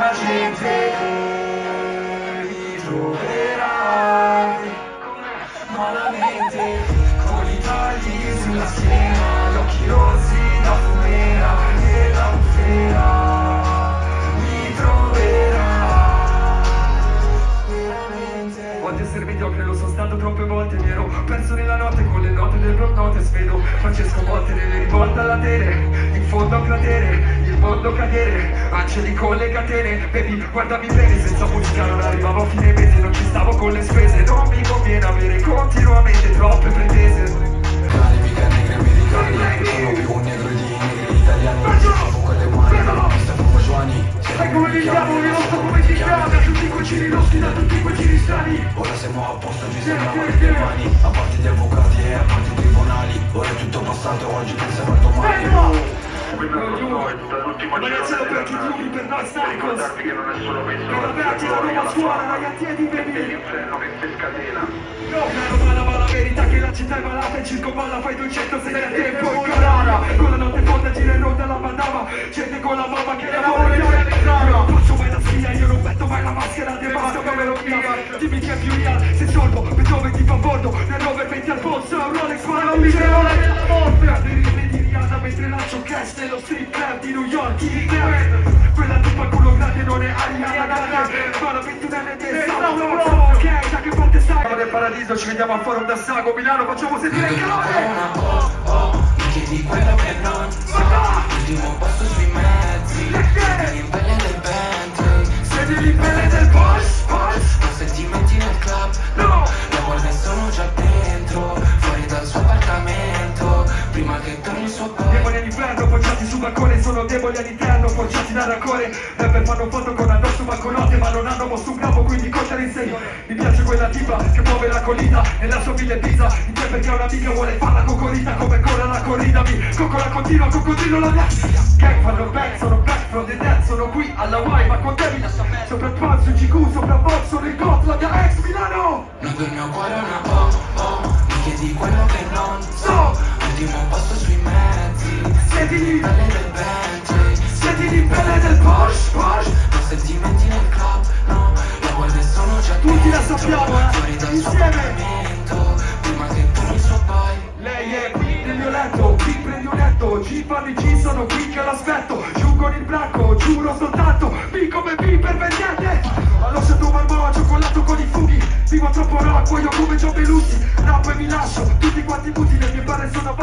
la gente li troverai malamente con i tagli sulla schiena gli occhi rossi da fumera e da bufera li troverai voglio essere mediocre lo sono stato troppe volte vero? Penso nella notte con le note del bloccote svedo Francesco volte nelle rivolte alla tele in fondo a un cratere mondo cadere Angeli con le catene, baby guardami bene Senza musica non arrivavo a fine mese Non ci stavo con le spese Non mi conviene avere continuamente troppe pretese. Caribi che negre americani Sono più un negro di negri italiani Con quelle mani, come Giovanni. Io non so come ti chiami. A tutti quei giri loschi, da tutti quei giri strani. Ora siamo a posto, ci sembriamo le mani Ma non ce l'ho per chi chiudi per noi Snarkos che non è solo questo E vabbè, ti la nuova scuola, ragazzi, e di baby l'inferno che si scatena. No, romana ma la verità che la città è malata Il circo balla, fai 200 sei a tempo in carara Con la notte fonda gira in ronda la bandava Gente con la mamma che lavora in ora Io non faccio mai la spia, io non metto mai la maschera De basta come lo mia Dimmi che è più real, se cash Nello strip club di New York in inglese Quella tipa culo grande non è Ariana Grande Ma la ventunenne del South Ok, da che parte stai? Siamo nel paradiso, ci vediamo al forum da Sago Milano, facciamo sentire il calore. Oh oh, mi chiedi quello che non so. L'ultimo posto sul Sono deboli all'interno, forgiati da rancore. Rapper fanno foto con addosso banconote Ma non hanno mosso un capo, quindi cosa le insegno? Mi piace quella tipa che muove la collita E la sua mille pizza In te perché una amica vuole farla cocorita Come corre la corrida, mi coccola continua, coccodrillo la mia Gang fanno back, sono back from the dead Sono qui alla Y, ma con te mi lascia Sopra il palzo, GQ, sopra il box Sono il GOT, la mia ex Milano. Non il mio cuore è una oh Mi chiedi quello che non so. Ultimo posto sui mezzi Siedi lì, Pelle del Bentley siedi lì pelle del Porsche, Porsche Non sentimenti nel club, no La guardia sono già Tutti la sappiamo, eh. Fuori dal Insieme. Prima che il suo boy Lei è qui nel mio letto, qui prendi un letto G fanno i G, sono qui che l'aspetto Giù con il branco, giuro soltanto B come B per vendette Ho lasciato marmora, cioccolato con i funghi Vivo troppo rock, voglio come John Belushi Rap e mi lascio, tutti quanti muti Le mie barre sono